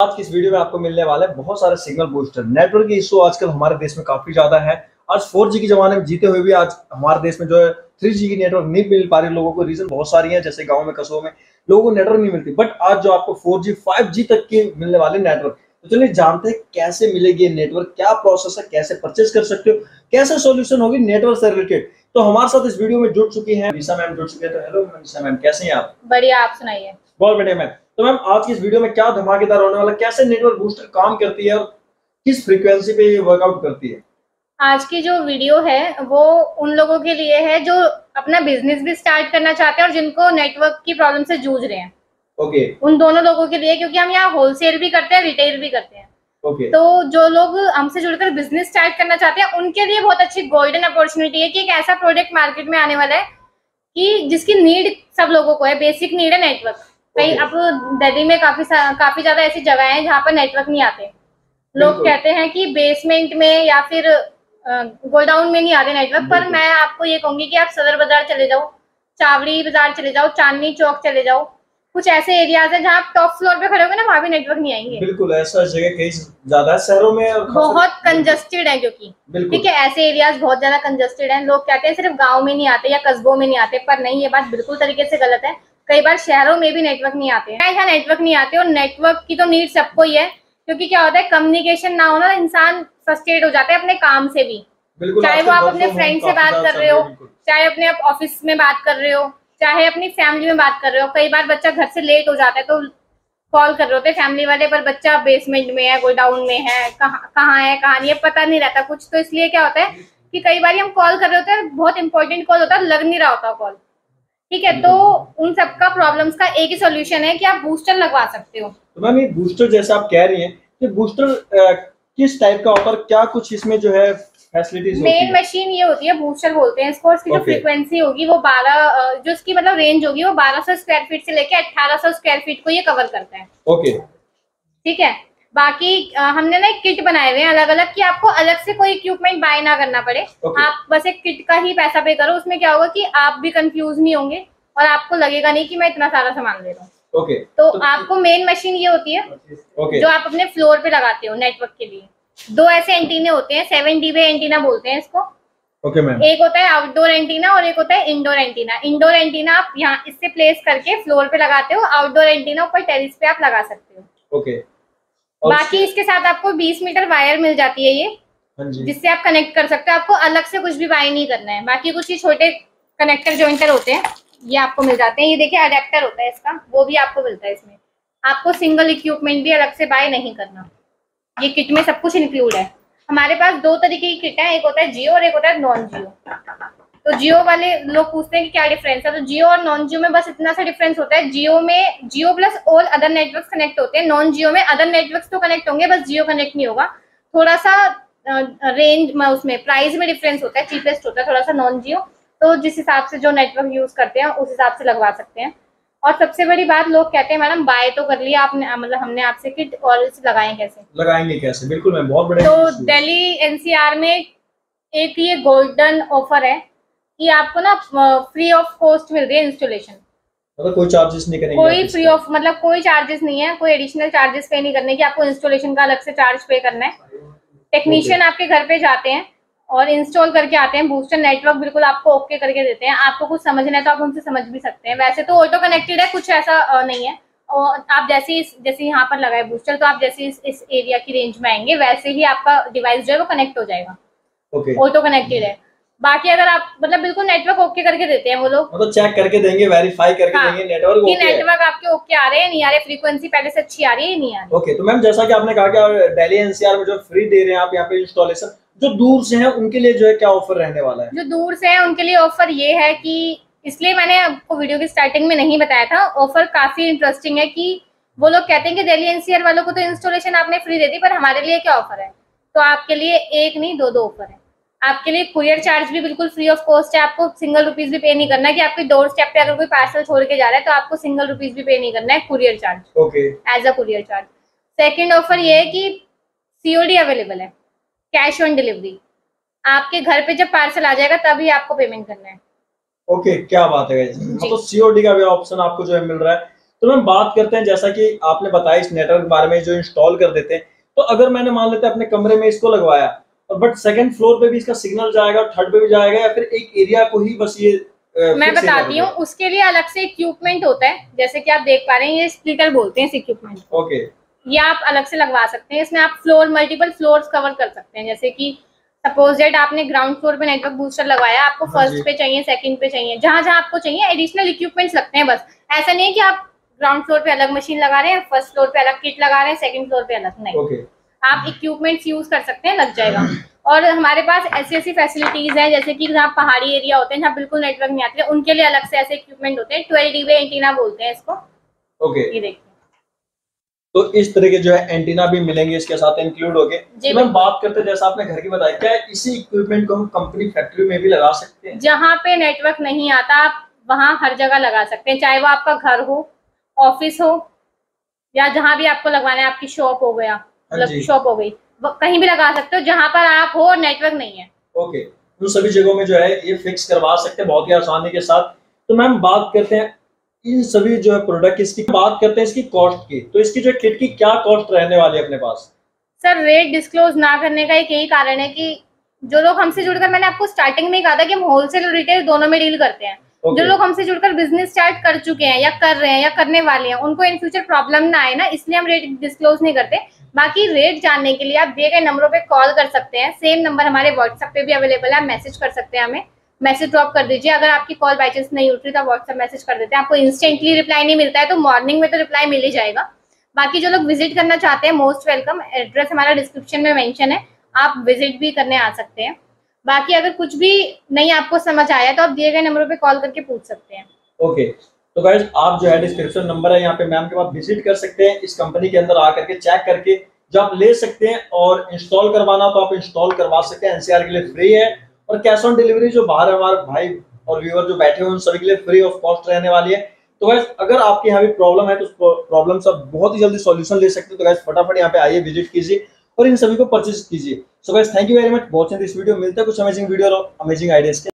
आज की इस वीडियो में आपको मिलने वाले बहुत सारे सिग्नल बूस्टर। नेटवर्क की इशू आजकल हमारे देश में काफ़ी ज़्यादा है। आज 4G के जमाने में जीते हुए भी आज हमारे देश में जो है 3G की नेटवर्क नहीं मिल पा रही। लोगों को रीजन बहुत सारी है, जैसे गाँव में, कस्बों में। लोगों को नेटवर्क नहीं मिलती। बट आज जो आपको 4G 5G तक के मिलने वाले नेटवर्क तो चलिए जानते हैं कैसे मिलेगी ये नेटवर्क क्या प्रोसेस है, कैसे परचेज कर सकते हो, कैसे सोल्यूशन होगी नेटवर्क से रिलेटेड तो हमारे साथ इस वीडियो में जुड़ चुकी है। मैम जुड़ चुके हैं। तो हेलो मैम, कैसे हैं आप? बढ़िया, आप सुनाइए। बहुत बढ़िया मैम। तो मैम आज की इस वीडियो में क्या धमाकेदार होने वाला कैसे नेटवर्क बूस्टर काम करती है और किस फ्रीक्वेंसी पे ये वर्कआउट करती है? आज की जो वीडियो है वो उन लोगों के लिए है जो अपना बिज़नेस भी स्टार्ट करना चाहते हैं और जिनको नेटवर्क की प्रॉब्लम से जूझ रहे हैं। Okay okay. उन दोनों लोगों के लिए क्योंकि हम यहाँ होलसेल भी करते हैं रिटेल भी करते हैं। ओके तो जो लोग हमसे जुड़कर बिज़नेस स्टार्ट करना चाहते हैं उनके लिए बहुत अच्छी गोल्डन अपॉर्चुनिटी है कि एक ऐसा प्रोडक्ट मार्केट में आने वाला है कि जिसकी नीड सब लोगों को है बेसिक नीड है नेटवर्क कहीं अब दिल्ली में काफ़ी काफ़ी ज़्यादा ऐसी जगह है जहाँ पर नेटवर्क नहीं आते। लोग कहते हैं कि बेसमेंट में या फिर गोडाउन में नहीं आते नेटवर्क पर मैं आपको ये कहूँगी कि आप सदर बाज़ार चले जाओ चावड़ी बाज़ार चले जाओ चांदनी चौक चले जाओ कुछ ऐसे एरियाज़ हैं जहाँ आप टॉप फ्लोर पे खड़े होगे ना वहाँ भी नेटवर्क नहीं आएँगे। बिल्कुल ऐसा जगह कहीं ज़्यादा शहरों में और बहुत कंजस्टेड है क्योंकि ठीक है ऐसे एरियाज़ बहुत ज़्यादा कंजस्टेड हैं लोग कहते हैं सिर्फ़ गाँव में नहीं आते या कस्बों में नहीं आते पर नहीं ये बात बिल्कुल तरीके से गलत है। कई बार शहरों में भी नेटवर्क नहीं आते हैं। यहाँ नेटवर्क नहीं आते और नेटवर्क की तो नीड सबको ही है क्योंकि क्या होता है कम्युनिकेशन ना होना इंसान फ्रस्ट्रेट हो जाता है अपने काम से भी। चाहे वो आप अपने फ्रेंड से बात कर रहे हो। चाहे अपने आप ऑफ़िस में बात कर रहे हो चाहे अपनी फैमिली में बात कर रहे हो कई बार बच्चा घर से लेट हो जाता है तो कॉल कर रहे होते फैमिली वाले पर बच्चा बेसमेंट में है गोडाउन में है कहाँ कहाँ है कहाँ नहीं है पता नहीं रहता कुछ। तो इसलिए क्या होता है कि कई बार हम कॉल कर रहे होते हैं बहुत इंपॉर्टेंट कॉल होता है लग नहीं रहा होता कॉल ठीक है तो उन सबका प्रॉब्लम्स का एक ही सोल्यूशन है कि आप बूस्टर लगवा सकते हो। तो मैम ये बूस्टर जैसे आप कह रही हैं कि बूस्टर किस टाइप का ऑफ़र क्या कुछ इसमें जो है फैसिलिटीज़ मेन मशीन ये होती है बूस्टर बोलते हैं इसको इसकी जो फ्रीक्वेंसी होगी वो 12 जो इसकी मतलब रेंज होगी वो 1200 स्क्वायर फीट से लेके 1800 स्क्वायर फीट को ये कवर करता है। ओके ठीक है? बाकी हमने ना एक किट बनाए हुए हैं अलग अलग कि आपको अलग से कोई इक्विपमेंट बाय ना करना पड़े। Okay. आप बस एक किट का ही पैसा पे करो उसमें क्या होगा कि आप भी कंफ्यूज नहीं होंगे और आपको लगेगा नहीं कि मैं इतना सारा सामान ले रहा हूँ। ओके तो तो आपको मेन मशीन ये होती है ओके जो आप अपने फ्लोर पे लगाते हो नेटवर्क के लिए। दो ऐसे एंटीने होते हैं सेवन डीबी एंटीना बोलते हैं इसको। ओके मैम एक होता है आउटडोर एंटीना और एक होता है इंडोर एंटीना इंडोर एंटीना आप यहाँ इससे प्लेस करके फ्लोर पे लगाते हो आउटडोर एंटीना ऊपर टेरिस पे आप लगा सकते हो। ओके बाकी इसके साथ आपको 20 मीटर वायर मिल जाती है ये हाँ जिससे आप कनेक्ट कर सकते हो। आपको अलग से कुछ भी बाय नहीं करना है। बाकी कुछ ही छोटे कनेक्टर जॉइंटर होते हैं ये आपको मिल जाते हैं। ये देखिए अडेप्टर होता है इसका वो भी आपको मिलता है इसमें। आपको सिंगल इक्विपमेंट भी अलग से बाय नहीं करना। ये किट में सब कुछ इंक्लूड है। हमारे पास दो तरीके की किट है एक होता है जियो और एक होता है नॉन जियो तो जियो वाले लोग पूछते हैं कि क्या डिफरेंस है? तो जियो और नॉन जियो में बस इतना सा डिफरेंस होता है। जियो में Jio plus all other network connect होते हैं। नॉन जियो में अदर नेटवर्क तो कनेक्ट होंगे बस जियो कनेक्ट नहीं होगा। थोड़ा सा रेंज में उसमें प्राइस में डिफरेंस होता है चीपेस्ट होता है थोड़ा सा नॉन जियो तो जिस हिसाब से जो नेटवर्क यूज़ करते हैं उस हिसाब से लगवा सकते हैं। और सबसे बड़ी बात लोग कहते हैं मैडम बाय तो कर लिया आपने मतलब हमने आपसे किट और इसे लगाए कैसे? लगाएँगे कैसे? बिल्कुल मैम बहुत बड़े तो। दिल्ली एनसीआर में एक ये गोल्डन ऑफ़र है। कि आपको ना फ्री ऑफ़ कॉस्ट मिल रही है इंस्टॉलेशन मतलब कोई चार्जेस नहीं करेंगे कोई फ्री ऑफ़ मतलब कोई चार्जेस नहीं है कोई एडिशनल चार्जेस पे नहीं करने की आपको इंस्टॉलेशन का अलग से चार्ज पे करना है। टेक्नीशियन आपके घर पे जाते हैं और इंस्टॉल करके आते हैं बूस्टर नेटवर्क बिल्कुल आपको ओके करके देते हैं। आपको कुछ समझना है तो आप उनसे समझ भी सकते हैं। वैसे तो ऑटो कनेक्टेड है कुछ ऐसा नहीं है। और आप जैसे ही इस- जैसे यहाँ पर लगाए बूस्टर तो आप जैसे इस, इस एरिया की रेंज में आएँगे वैसे ही आपका डिवाइस जो है वो कनेक्ट हो जाएगा। ओके ऑटो कनेक्टेड है। बाकी अगर आप मतलब बिल्कुल नेटवर्क ओके करके देते हैं वो लोग। मतलब चेक करके देंगे वेरीफाई करके हाँ, देंगे नेटवर्क ओके नेटवर्क आपके ओके आ रहे हैं नहीं आ रहे फ्रीक्वेंसी पहले से अच्छी आ रही है नहीं आ रही? ओके तो मैम जैसा कि आपने कहा कि दिल्ली एनसीआर में जो फ्री दे रहे हैं आप यहाँ पे इंस्टॉलेशन जो दूर से हैं उनके लिए जो है क्या ऑफ़र रहने वाला है? जो दूर से है उनके लिए ऑफ़र ये है की इसलिए मैंने आपको वीडियो की स्टार्टिंग में नहीं बताया था ऑफ़र काफ़ी इंटरेस्टिंग है की वो लोग कहते हैं कि दिल्ली एनसीआर वालों को तो इंस्टॉलेशन आपने फ्री दे दी पर हमारे लिए क्या ऑफ़र है? तो आपके लिए एक नहीं दो दो ऑफ़र है। आपके लिए कुरियर चार्ज भी बिल्कुल फ्री ऑफ़ कॉस्ट है। आपको सिंगल रुपीज़ भी पे नहीं करना है कि आपकी डोर स्टेप पे अगर कोई पार्सल छोड़ के जा रहा है तो आपको सिंगल रुपीज़ भी पे नहीं करना है courier charge okay as a courier charge second offer ये है कि सीओडी अवेलेबल है। कैश ऑन डिलीवरी आपके घर पे जब पार्सल आ जाएगा तभी आपको पेमेंट करना है। ओके okay, क्या बात है guys? मतलब सीओडी का भी ऑप्शन आपको जो है मिल रहा है। तो मैम बात करते हैं जैसा कि आपने बताया इस नेटवर्क बारे में जो इंस्टॉल कर देते हैं। तो अगर मैंने मान लेते हैं अपने कमरे में इसको लगवाया बट सेकंड फ्लोर पे भी इसका सिग्नल जाएगा थर्ड पे भी जाएगा या फिर एक एरिया को ही बस ये मैं बताती हूँ। उसके लिए अलग से इक्विपमेंट होता है। जैसे कि आप देख पा रहे हैं ये स्प्लिटर बोलते हैं इस इक्विपमेंट ओके ये आप अलग से लगवा सकते हैं। इसमें आप फ्लोर मल्टीपल फ्लोर कवर कर सकते हैं। जैसे कि सपोज़ डेट आपने ग्राउंड फ्लोर पे नेटवर्क बूस्टर लगवाया आपको फ़र्स्ट हाँ पे चाहिए सेकंड पे चाहिए जहाँ जहाँ आपको चाहिए एडिशनल इक्विपमेंट्स लगते हैं बस। ऐसा नहीं है कि आप ग्राउंड फ्लोर पे अलग मशीन लगा रहे हैं फ़र्स्ट फ्लोर पे अलग किट लगा रहे हैं सेकंड फ्लोर पे अलग नहीं। आप इक्विपमेंट्स यूज़ कर सकते हैं लग जाएगा। और हमारे पास ऐसी ऐसी फैसिलिटीज़ हैं जैसे कि जहाँ पहाड़ी एरिया होते हैं जहाँ बिल्कुल नेटवर्क नहीं आते उनके लिए अलग से ऐसे इक्विपमेंट होते हैं ट्वेल्व डीबी एंटीना बोलते हैं इसको। ओके ये देखिए। तो इस तरह के जो है एंटीना भी मिलेंगे इसके साथ इंक्लूड हो गए तो बात करते जैसा आपने घर की बताया क्या इसी इक्विपमेंट को हम कंपनी फैक्ट्री में भी लगा सकते हैं? जहाँ पे नेटवर्क नहीं आता आप वहाँ हर जगह लगा सकते हैं चाहे वो आपका घर हो ऑफ़िस हो या जहाँ भी आपको लगवाना है आपकी शॉप हो गया। मतलब शॉप हो गई। कहीं भी लगा सकते हो जहाँ पर आप हो नेटवर्क नहीं है। ओके उन सभी जगहों में जो है ये फिक्स करवा सकते हैं बहुत ही आसानी के साथ। तो मैम बात करते हैं इन सभी जो है प्रोडक्ट इसकी बात करते हैं इसकी कॉस्ट की। तो इसकी जो किट की क्या कॉस्ट रहने वाली है अपने पास? सर रेट डिस्क्लोज ना करने का एक यही कारण है कि जो लोग हमसे जुड़कर मैंने आपको स्टार्टिंग में ही कहा था कि हम होलसेल और रिटेल दोनों में डील करते हैं। Okay. जो लोग हमसे जुड़कर बिज़नेस स्टार्ट कर चुके हैं या कर रहे हैं या करने वाले हैं उनको इन फ्यूचर प्रॉब्लम ना आए ना इसलिए हम रेट डिस्क्लोज नहीं करते। बाकी रेट जानने के लिए आप दिए गए नंबरों पे कॉल कर सकते हैं। सेम नंबर हमारे व्हाट्सएप पे भी अवेलेबल है। मैसेज कर सकते हैं हमें। मैसेज ड्रॉप कर दीजिए। अगर आपकी कॉल बाई चांस नहीं उठ रही तो व्हाट्सएप मैसेज कर देते हैं। आपको इंस्टेंटली रिप्लाई नहीं मिलता है तो मॉर्निंग में तो रिप्लाई मिल ही जाएगा। बाकी जो लोग विज़िट करना चाहते हैं मोस्ट वेलकम एड्रेस हमारा डिस्क्रिप्शन में मैंशन है। आप विज़िट भी करने आ सकते हैं। बाकी अगर कुछ भी नहीं आपको समझ आया तो आप दिए गए नंबरों पर कॉल करके पूछ सकते हैं। ओके तो गाइज़ आप जो है डिस्क्रिप्शन नंबर है, यहाँ पे मैम के पास विज़िट कर सकते हैं। इस कंपनी के अंदर आकर के चेक करके जो आप ले सकते हैं और इंस्टॉल करवाना तो आप इंस्टॉल करवा सकते हैं। एनसीआर के लिए फ्री है और कैश ऑन डिलीवरी जो बाहर हमारे भाई और व्यूअर जो बैठे हुए उन सभी के लिए फ्री ऑफ़ कॉस्ट रहने वाली है। तो गाइज़ अगर आपके यहाँ भी प्रॉब्लम है तो प्रॉब्लम का बहुत ही जल्दी सॉल्यूशन ले सकते हैं। तो गाइज़ फटाफट यहाँ पे आइए विज़िट कीजिए और इन सभी को परचेज कीजिए। So guys thank you very much watching this video मिलता है कुछ अमेजिंग वीडियो और अमेजिंग आइडियाज़ के।